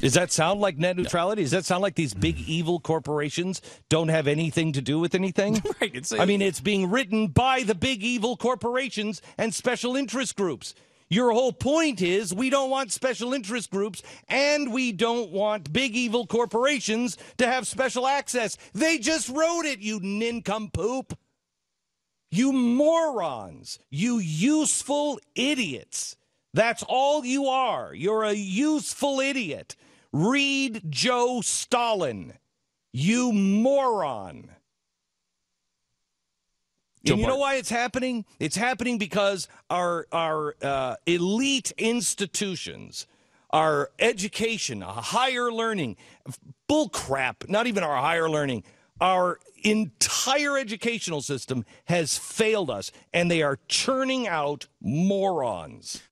Does that sound like net neutrality? Does that sound like these big mm. evil corporations don't have anything to do with anything? right. It's a, I mean, it's being written by the big evil corporations and special interest groups. Your whole point is we don't want special interest groups and we don't want big evil corporations to have special access. They just wrote it, you nincompoop. You morons. You useful idiots. That's all you are. You're a useful idiot. Read Joe Stalin. You moron. Joe and you know why it's happening? It's happening because our our uh, elite institutions, our education, our higher learning, bull crap. Not even our higher learning. Our entire educational system has failed us, and they are churning out morons.